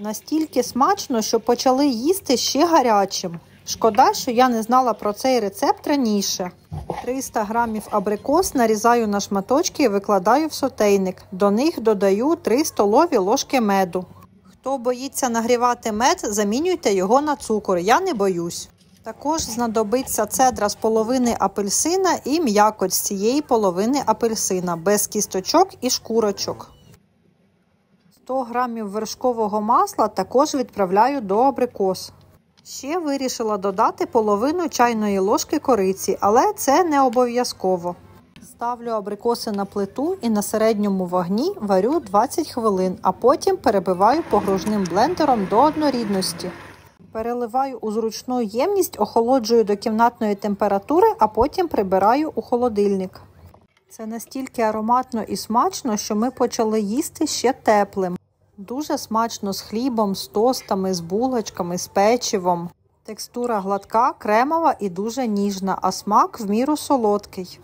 Настільки смачно, що почали їсти ще гарячим. Шкода, що я не знала про цей рецепт раніше. 300 грамів абрикос нарізаю на шматочки і викладаю в сотейник. До них додаю 3 столові ложки меду. Хто боїться нагрівати мед, замінюйте його на цукор. Я не боюсь. Також знадобиться цедра з половини апельсина і м'якоть з цієї половини апельсина без кісточок і шкурочок. 100 грамів вершкового масла також відправляю до абрикос. Ще вирішила додати половину чайної ложки кориці, але це не обов'язково. Ставлю абрикоси на плиту і на середньому вогні варю 20 хвилин, а потім перебиваю погружним блендером до однорідності. Переливаю у зручну ємність, охолоджую до кімнатної температури, а потім прибираю у холодильник. Це настільки ароматно і смачно, що ми почали їсти ще теплим. Дуже смачно з хлібом, з тостами, з булочками, з печивом. Текстура гладка, кремова і дуже ніжна, а смак в міру солодкий.